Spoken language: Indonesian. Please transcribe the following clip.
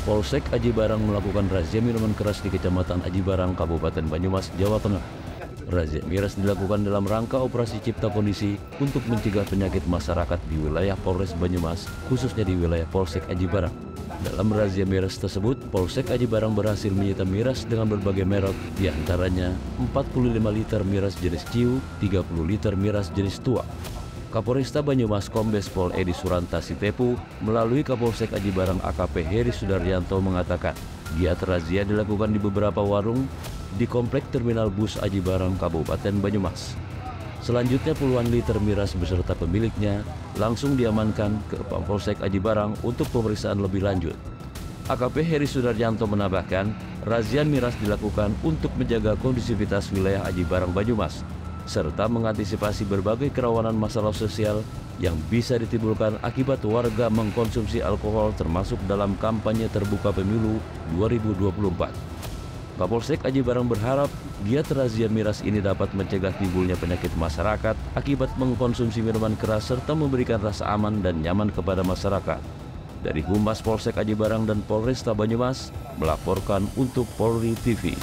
Polsek Aji Barang melakukan razia minuman keras di Kecamatan Aji Barang, Kabupaten Banyumas, Jawa Tengah. Razia miras dilakukan dalam rangka operasi cipta kondisi untuk mencegah penyakit masyarakat di wilayah Polres Banyumas, khususnya di wilayah Polsek Aji Barang. Dalam razia miras tersebut, Polsek Aji Barang berhasil menyita miras dengan berbagai merek, di antaranya 45 liter miras jenis ciu, 30 liter miras jenis tua. Kapolresta Banyumas Kombes Pol Edi Suranta Sitepu melalui Kapolsek Aji Barang AKP Heri Sudaryanto mengatakan, giat razia dilakukan di beberapa warung di Komplek Terminal Bus Aji Barang Kabupaten Banyumas. Selanjutnya puluhan liter miras beserta pemiliknya langsung diamankan ke Polsek Aji Barang untuk pemeriksaan lebih lanjut. AKP Heri Sudaryanto menambahkan, razia miras dilakukan untuk menjaga kondisivitas wilayah Aji Barang Banyumas, serta mengantisipasi berbagai kerawanan masalah sosial yang bisa ditimbulkan akibat warga mengkonsumsi alkohol termasuk dalam kampanye terbuka pemilu 2024. Kapolsek Aji Barang berharap giat razia miras ini dapat mencegah timbulnya penyakit masyarakat akibat mengkonsumsi minuman keras serta memberikan rasa aman dan nyaman kepada masyarakat. Dari Humas Polsek Aji Barang dan Polresta Banyumas melaporkan untuk Polri TV.